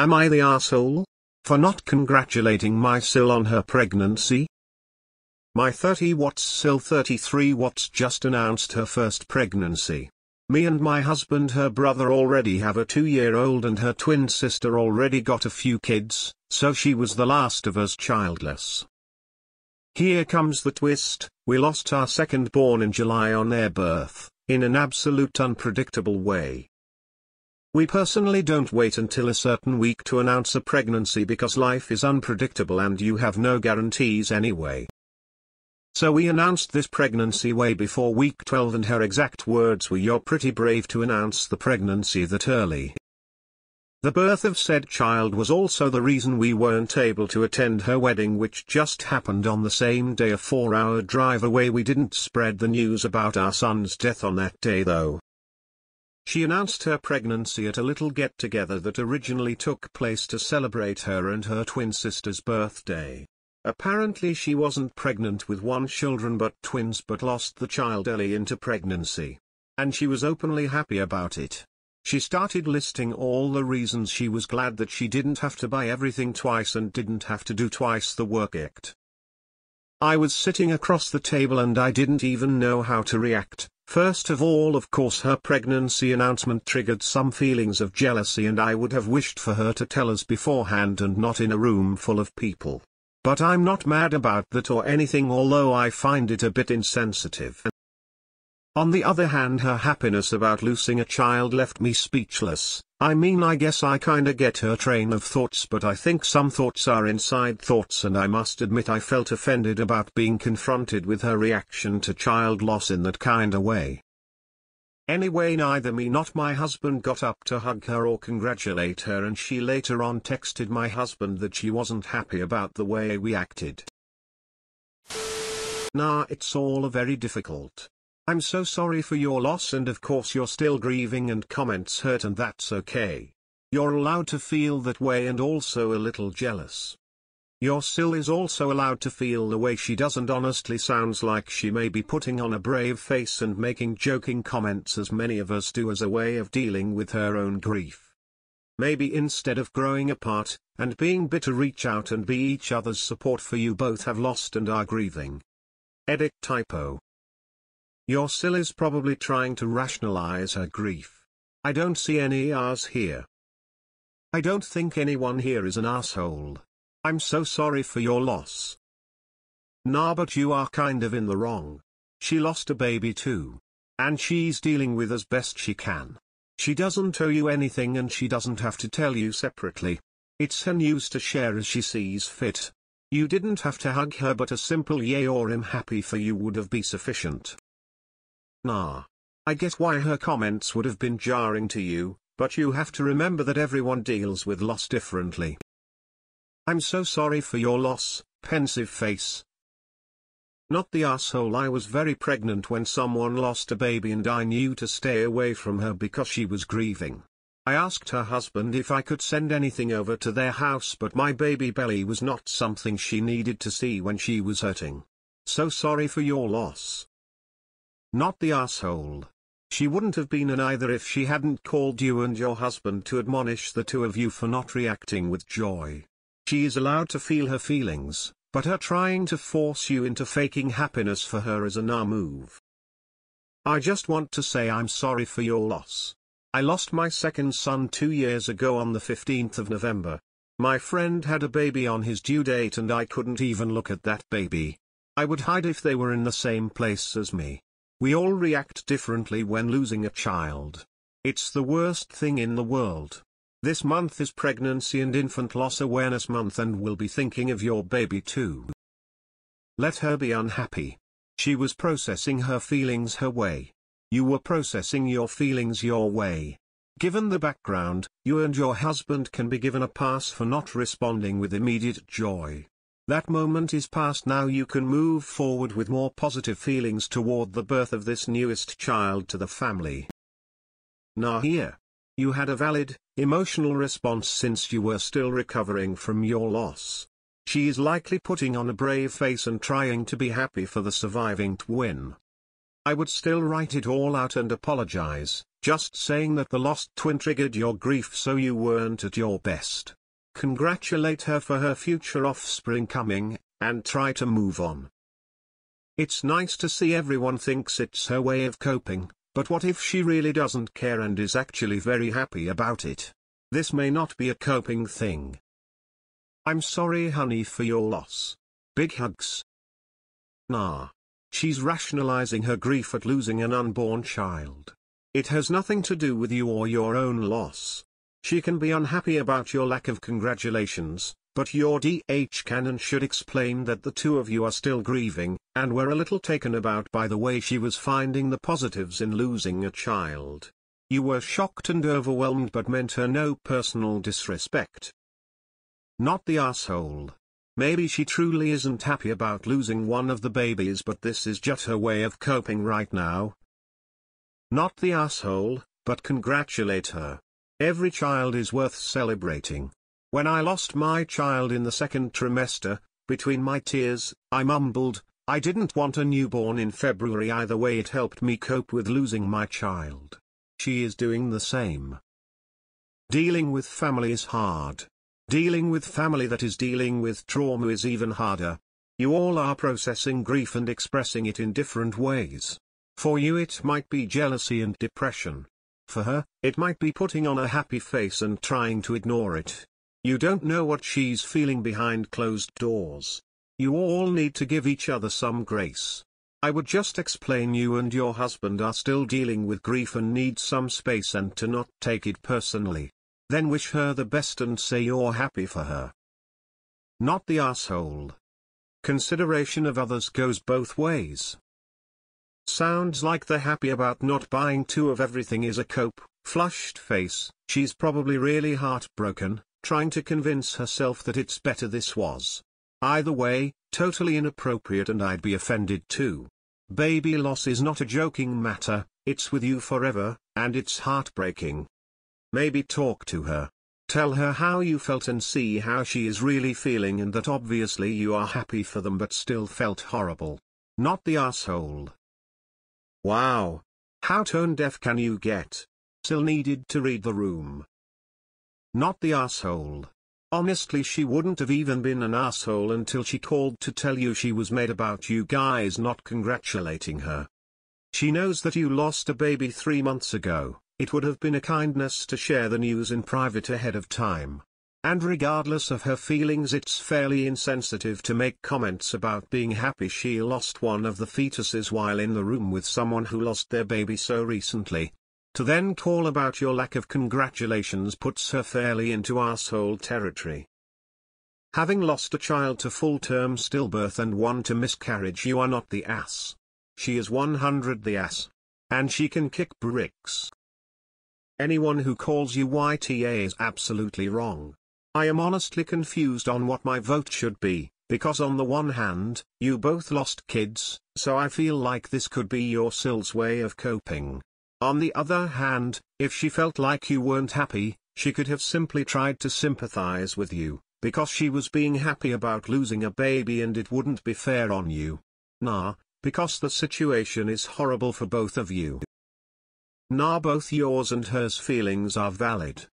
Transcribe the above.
Am I the asshole? For not congratulating my Sil on her pregnancy? My 30 watts Sil 33 watts just announced her first pregnancy. Me and my husband her brother already have a two-year-old and her twin sister already got a few kids, so she was the last of us childless. Here comes the twist, we lost our second born in July on their birth, in an absolute unpredictable way. We personally don't wait until a certain week to announce a pregnancy because life is unpredictable and you have no guarantees anyway. So we announced this pregnancy way before week 12 and her exact words were you're pretty brave to announce the pregnancy that early. The birth of said child was also the reason we weren't able to attend her wedding which just happened on the same day a four hour drive away we didn't spread the news about our son's death on that day though. She announced her pregnancy at a little get-together that originally took place to celebrate her and her twin sister's birthday. Apparently she wasn't pregnant with one children but twins but lost the child early into pregnancy. And she was openly happy about it. She started listing all the reasons she was glad that she didn't have to buy everything twice and didn't have to do twice the work act. I was sitting across the table and I didn't even know how to react, First of all of course her pregnancy announcement triggered some feelings of jealousy and I would have wished for her to tell us beforehand and not in a room full of people. But I'm not mad about that or anything although I find it a bit insensitive. On the other hand her happiness about losing a child left me speechless. I mean I guess I kinda get her train of thoughts but I think some thoughts are inside thoughts and I must admit I felt offended about being confronted with her reaction to child loss in that kinda way. Anyway neither me not my husband got up to hug her or congratulate her and she later on texted my husband that she wasn't happy about the way we acted. Nah it's all very difficult. I'm so sorry for your loss and of course you're still grieving and comments hurt and that's okay. You're allowed to feel that way and also a little jealous. Your Sil is also allowed to feel the way she does and honestly sounds like she may be putting on a brave face and making joking comments as many of us do as a way of dealing with her own grief. Maybe instead of growing apart, and being bitter reach out and be each other's support for you both have lost and are grieving. Edit typo. Your Sil is probably trying to rationalize her grief. I don't see any R's here. I don't think anyone here is an asshole. I'm so sorry for your loss. Nah but you are kind of in the wrong. She lost a baby too. And she's dealing with as best she can. She doesn't owe you anything and she doesn't have to tell you separately. It's her news to share as she sees fit. You didn't have to hug her but a simple yay or I'm happy for you would have been sufficient. Nah. I get why her comments would have been jarring to you, but you have to remember that everyone deals with loss differently. I'm so sorry for your loss, pensive face. Not the asshole I was very pregnant when someone lost a baby and I knew to stay away from her because she was grieving. I asked her husband if I could send anything over to their house but my baby belly was not something she needed to see when she was hurting. So sorry for your loss. Not the asshole. She wouldn't have been an either if she hadn't called you and your husband to admonish the two of you for not reacting with joy. She is allowed to feel her feelings, but her trying to force you into faking happiness for her is a nah move. I just want to say I'm sorry for your loss. I lost my second son two years ago on the 15th of November. My friend had a baby on his due date and I couldn't even look at that baby. I would hide if they were in the same place as me. We all react differently when losing a child. It's the worst thing in the world. This month is Pregnancy and Infant Loss Awareness Month and we'll be thinking of your baby too. Let her be unhappy. She was processing her feelings her way. You were processing your feelings your way. Given the background, you and your husband can be given a pass for not responding with immediate joy. That moment is past now you can move forward with more positive feelings toward the birth of this newest child to the family. Here. You had a valid, emotional response since you were still recovering from your loss. She is likely putting on a brave face and trying to be happy for the surviving twin. I would still write it all out and apologize, just saying that the lost twin triggered your grief so you weren't at your best. Congratulate her for her future offspring coming, and try to move on. It's nice to see everyone thinks it's her way of coping, but what if she really doesn't care and is actually very happy about it? This may not be a coping thing. I'm sorry honey for your loss. Big hugs. Nah. She's rationalizing her grief at losing an unborn child. It has nothing to do with you or your own loss. She can be unhappy about your lack of congratulations, but your DH can and should explain that the two of you are still grieving, and were a little taken about by the way she was finding the positives in losing a child. You were shocked and overwhelmed but meant her no personal disrespect. Not the asshole. Maybe she truly isn't happy about losing one of the babies but this is just her way of coping right now, not the asshole, but congratulate her. Every child is worth celebrating. When I lost my child in the second trimester, between my tears, I mumbled, I didn't want a newborn in February either way it helped me cope with losing my child. She is doing the same. Dealing with family is hard. Dealing with family that is dealing with trauma is even harder. You all are processing grief and expressing it in different ways. For you it might be jealousy and depression. For her, it might be putting on a happy face and trying to ignore it. You don't know what she's feeling behind closed doors. You all need to give each other some grace. I would just explain you and your husband are still dealing with grief and need some space and to not take it personally. Then wish her the best and say you're happy for her. Not the asshole. Consideration of others goes both ways. Sounds like they're happy about not buying two of everything is a cope, flushed face, she's probably really heartbroken, trying to convince herself that it's better this was. Either way, totally inappropriate and I'd be offended too. Baby loss is not a joking matter, it's with you forever, and it's heartbreaking. Maybe talk to her. Tell her how you felt and see how she is really feeling and that obviously you are happy for them but still felt horrible. Not the asshole. Wow. How tone deaf can you get? Still needed to read the room. Not the asshole. Honestly she wouldn't have even been an asshole until she called to tell you she was mad about you guys not congratulating her. She knows that you lost a baby three months ago, it would have been a kindness to share the news in private ahead of time. And regardless of her feelings it's fairly insensitive to make comments about being happy she lost one of the fetuses while in the room with someone who lost their baby so recently. To then call about your lack of congratulations puts her fairly into asshole territory. Having lost a child to full-term stillbirth and one to miscarriage you are not the ass. She is 100 the ass. And she can kick bricks. Anyone who calls you YTA is absolutely wrong. I am honestly confused on what my vote should be, because on the one hand, you both lost kids, so I feel like this could be your Sil's way of coping. On the other hand, if she felt like you weren't happy, she could have simply tried to sympathize with you, because she was being happy about losing a baby and it wouldn't be fair on you. Nah, because the situation is horrible for both of you. Nah both yours and hers feelings are valid.